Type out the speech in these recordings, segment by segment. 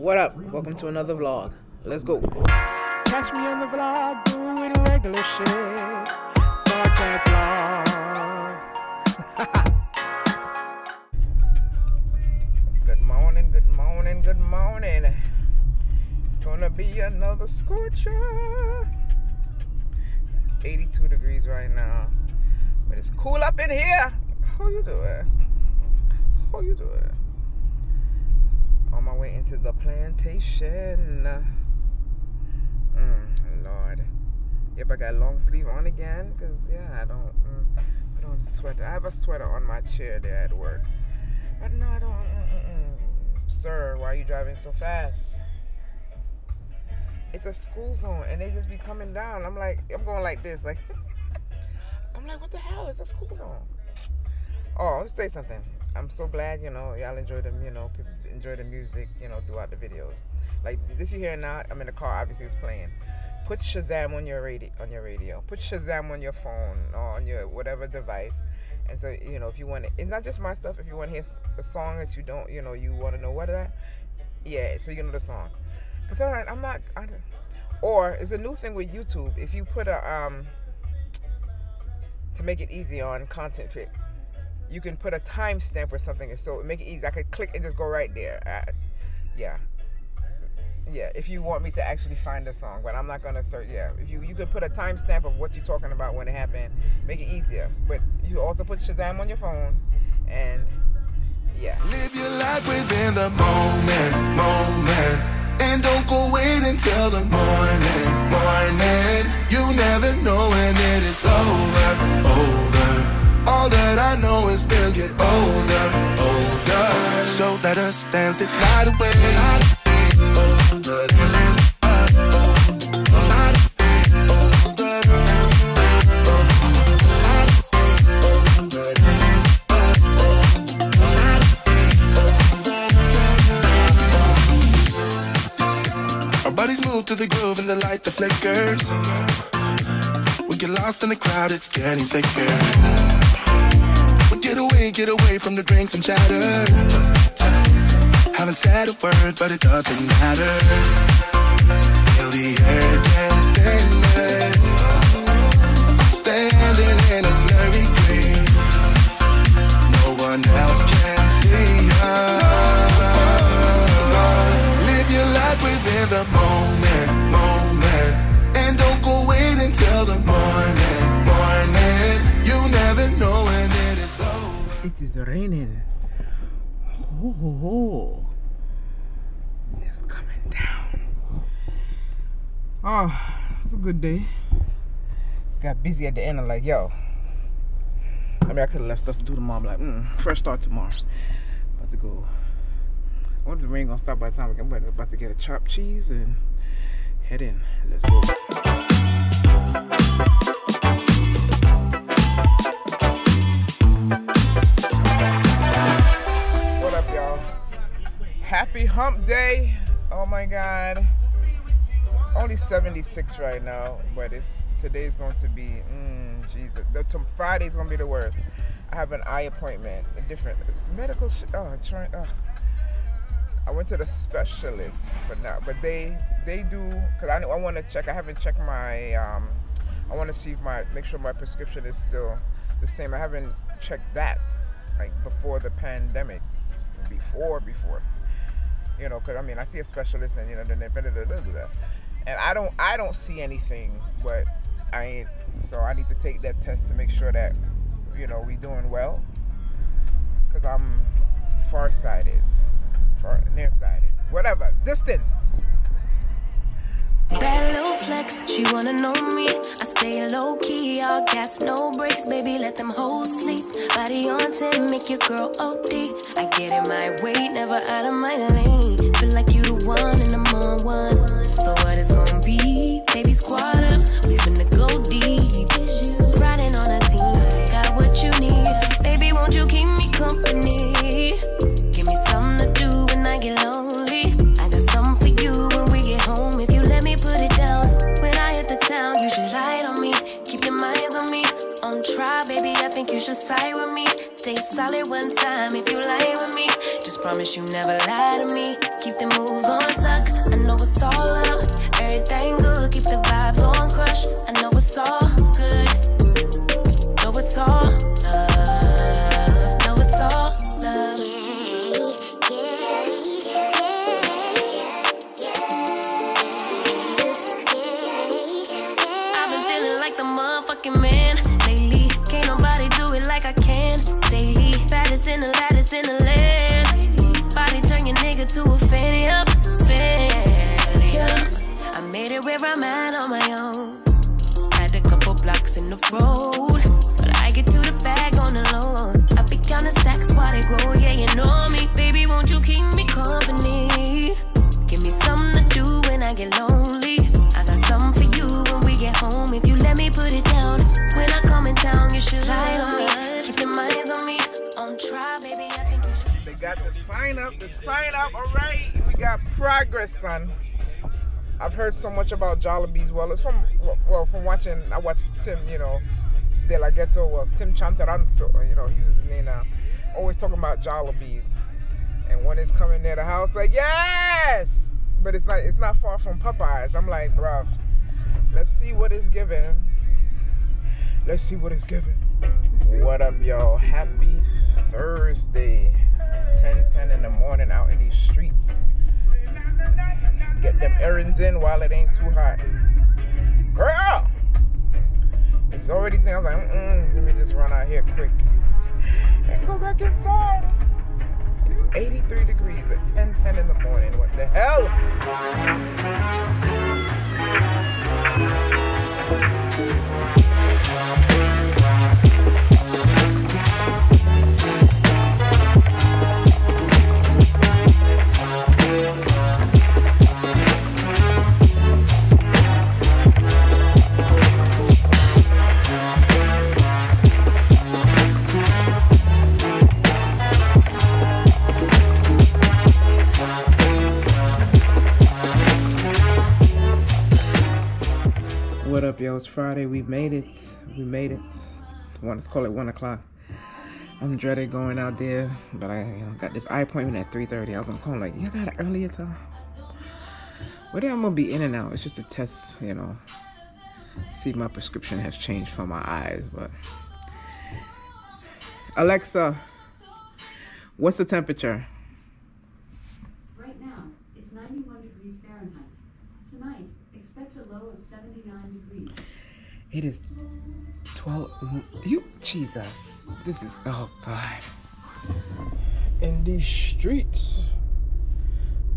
What up? Welcome to another vlog. Let's go. Catch me on the vlog doing regular shit. Can't vlog. Good morning, good morning, good morning. It's gonna be another scorcher. It's 82 degrees right now. But it's cool up in here. How you doing? How you doing? On my way into the plantation. Mm, Lord. Yep, I got long sleeve on again. Cause yeah, I don't mm, I don't sweater. I have a sweater on my chair there at work. But no, I don't. Mm-mm-mm. Sir, why are you driving so fast? It's a school zone, and they just be coming down. I'm like, I'm going like this, like. I'm like, what the hell? is a school zone. Oh, let's say something. I'm so glad, you know, y'all enjoy them, you know, people enjoy the music, you know, throughout the videos. Like this you hear now, I'm in the car, obviously it's playing. Put Shazam on your radio on your radio. Put Shazam on your phone or on your whatever device. And so, you know, if you want to, it's not just my stuff. If you want to hear a song that you don't, you know, you want to know what that, yeah, so you know the song. Cause all right, I'm not, I, or it's a new thing with YouTube. If you put a, um, to make it easy on content pick, you can put a timestamp or something, so make it easy. I could click and just go right there. Uh, yeah, yeah. If you want me to actually find a song, but I'm not gonna search. Yeah, if you you could put a timestamp of what you're talking about when it happened, make it easier. But you also put Shazam on your phone, and yeah. Live your life within the moment, moment. And don't go wait until the morning, morning. You never know when it is over, over. All that I know is we'll get older, older. So let us dance this night away. Our bodies move to the groove and the light that flickers. We get lost in the crowd, it's getting thicker. Away, get away from the drinks and chatter. Haven't said a word, but it doesn't matter. Oh, it's a good day. Got busy at the end. I'm like, yo. I mean, I could have left stuff to do tomorrow. I'm like, mm, fresh start tomorrow. About to go. I wonder if the rain gonna stop by the time I'm about to get a chopped cheese and head in. Let's go. What up, y'all? Happy hump day. Oh my god. Only 76 right now, but it's today's going to be mm, Jesus. The, tom- Friday's gonna be the worst. I have an eye appointment. A different it's medical sh- oh oh. I went to the specialist, but not but they they do because I, know I want to check. I haven't checked my um I want to see if my make sure my prescription is still the same. I haven't checked that like before the pandemic, before before, you know, because I mean I see a specialist and you know then they and I don't I don't see anything, but I ain't so I need to take that test to make sure that you know we doing well, because I'm farsighted, far nearsighted, whatever distance. Bad little flex, she wanna know me. I stay low key, all gas, no brakes, baby. Let them hoes sleep. Body on 10, make your girl OD. I get in my way, never out of my lane. Feel like you the one and I'm on one. So what it's gonna be? Baby, squad up, stay solid one time if you lie with me. Just promise you never lie to me. Keep the moves on tuck. I know it's all up. Road, but I get to the bag on the low. I be counting stacks while they grow, yeah, you know me. Baby, won't you keep me company? Give me something to do when I get lonely. I got something for you when we get home. If you let me put it down, when I come in town, you should slide on me. Keep your minds on me. On try, baby, I think you should. They got the sign up, the sign up, all right. We got progress, son. I've heard so much about Jollibees. Well, it's from well from watching. I watched Tim, you know, De La Ghetto was Tim Chantarangsu. You know, he uses his name now. Always talking about Jollibees. And when it's coming near the house, like yes, but it's not. It's not far from Popeyes. I'm like, bruv, let's see what it's giving. Let's see what it's giving. What up, y'all? Happy Errands in while it ain't too hot. Girl! It's already 10. I was like, mm let me just run out here quick and go back inside. It's 83 degrees at 10 10 in the morning. What the hell? Friday. We made it. We made it. One, let's call it one o'clock. I'm dreaded going out there, but I you know, got this eye appointment at 3:30. I was on the phone like, you got an earlier time. Well, I'm gonna be in and out. It's just a test, you know. See my prescription has changed for my eyes, but Alexa, what's the temperature? Right now, it's 91 degrees Fahrenheit. Tonight, expect a low of 79 degrees. It is 12. You, Jesus. This is, oh God. In these streets.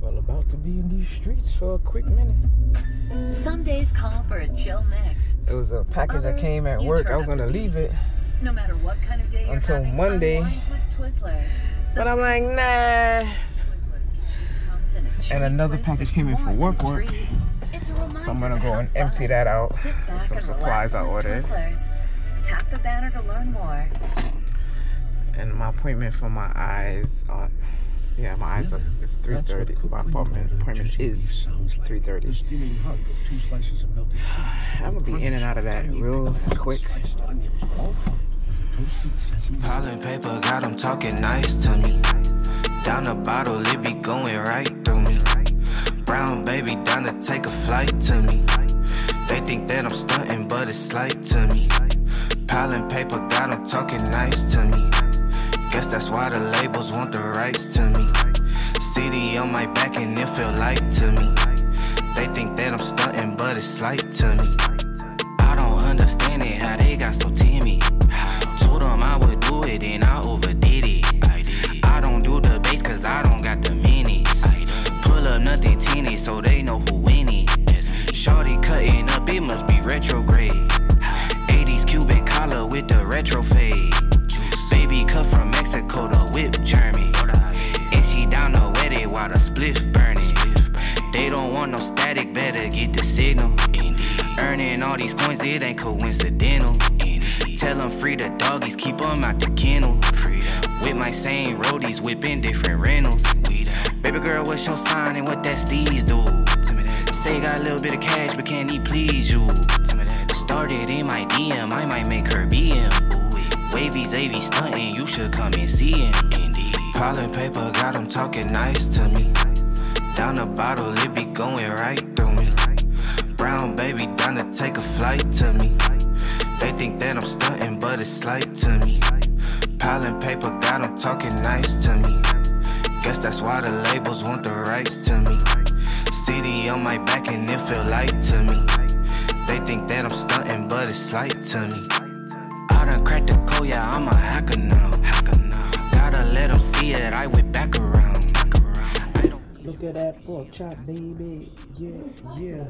Well, about to be in these streets for a quick minute. Some days call for a chill mix. It was a package that came at work. I was gonna leave it. No matter what kind of day you're Until having, Monday. with But I'm like, nah. Twizzlers comes in a chewy And another package came in for work work. treat. It's a reminder So I'm gonna go and empty that out. Sit Some supplies I ordered. Tap the banner to learn more. And my appointment for my eyes on yeah, my eyes are it's three thirty. My appointment appointment is three thirty. steaming hug of two slices of melted cheese. I'm gonna be in and out of that real quick. Sliced onions, all toasted sesame. Paper got them talking nice to me. Down the bottle, it be going right through me. Brown baby down to take a flight to me. They think that I'm stunting, but it's slight to me. Pollen paper got them talking nice to me. Guess that's why the labels want the rights to me. City on my back and it feel light to me. They think that I'm stunting, but it's slight to me. I don't understand it, how they got so burning. They don't want no static, better get the signal. Earning all these coins, it ain't coincidental. Tell them free the doggies, keep them out the kennel. With my same roadies, whipping different rentals. Baby girl, what's your sign and what that steez do? Say got a little bit of cash, but can he please you? Started in my DM, I might make her BM. Wavy Zavy stunting, you should come and see him. Pollen paper got him talking nice to me. Down the bottle, it be going right through me. Brown baby down to take a flight to me. They think that I'm stunting, but it's slight to me. Pollen paper got them talking nice to me. Guess that's why the labels want the rights to me. CD on my back and it feel light to me. They think that I'm stunting, but it's slight to me. I done cracked the code, yeah, I'm a hacker now. Hacker now. Gotta let them see it, I went Look at that pork chop, baby. Yeah, yeah.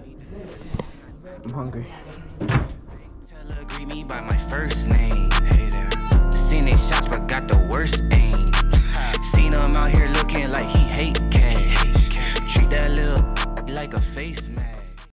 I'm hungry. Tell her greet me by my first name. Hey there. Seen they shots but got the worst aim. Seen him out here looking like he hate cash. Treat that little like a face mask.